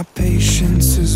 My patience is